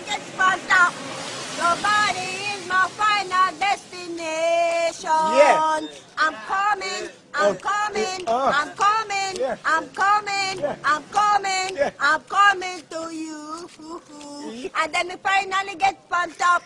finally get spun up. Your body is my final destination. Yeah. I'm coming, I'm Oh, coming, uh. I'm coming, Yeah. I'm coming, Yeah. I'm coming, Yeah. I'm coming to you. And then we finally get spun up.